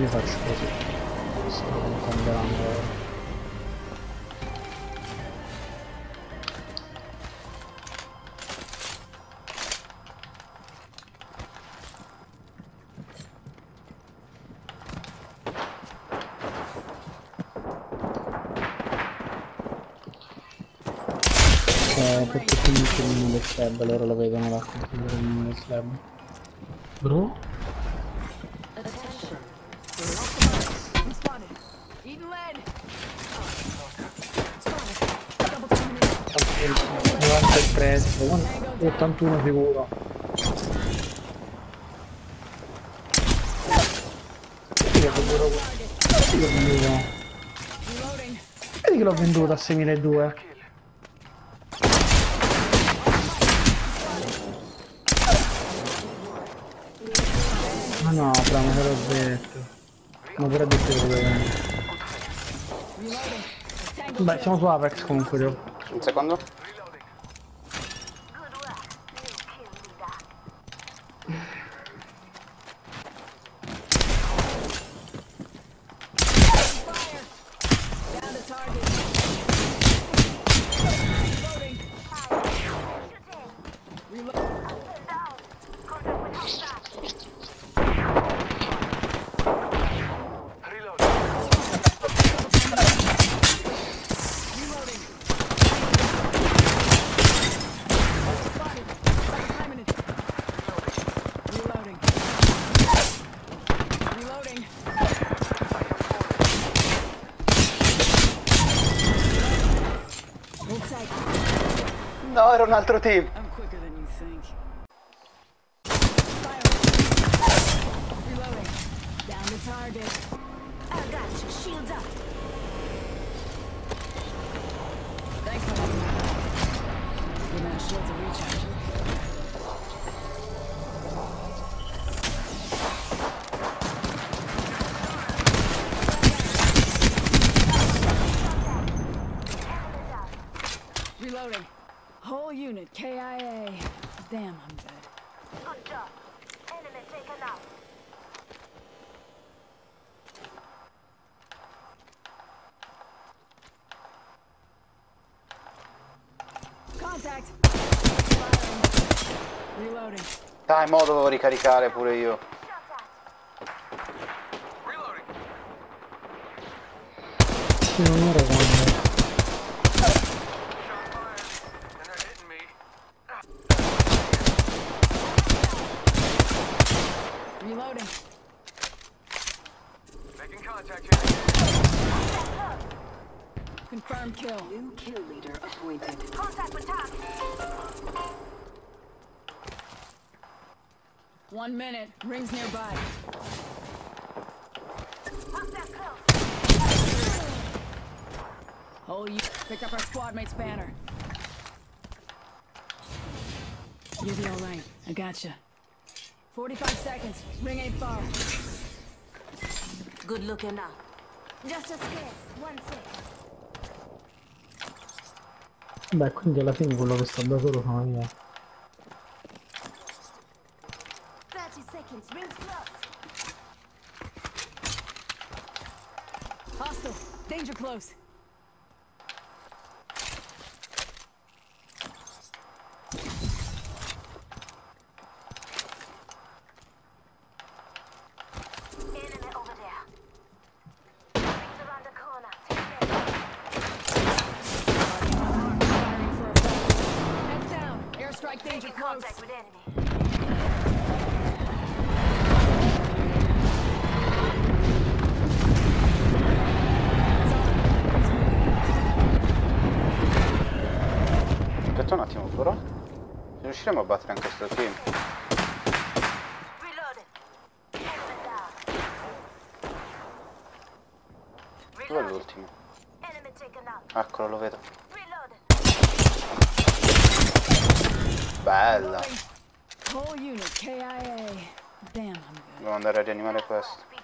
Io faccio così. Sto cambierando. Eh, perché finisce il del slab, loro lo vedono là, il del slab. Bro? 93, 81 sicuro. Vedi che l'ho venduto Vedi che l'ho venduto a 6002 Ma no, ma te l'ho detto Ma pure detto che lo. Tango Beh, siamo su Apex comunque io. Un secondo. No, era un altro team. I'm quicker than unit, KIA. Damn, I'm dead. Good job. Enemy taken out. Contact! Reloading. Dai, mo dovevo ricaricare pure io. Sì, non Making contact here. Confirmed kill. New kill leader appointed. Contact with target. One minute. Rings nearby. Hostile close. Whole unit. Pick up our squad mate's banner. You'll be alright. I gotcha. 45 seconds. Ring ain't far. Good looking now. Just a scared. One sec. Beh, quindi alla fine quello che sta da solo sono io. 30 seconds. Hostile. Danger close. Danger close. contact with enemy. Aspetta un attimo, però. Riusciremo a battere anche questo team. Dov'è l'ultimo? Enemy taken out. Eccolo, lo vedo. Reloading. Bella. Devo andare a rianimare questo.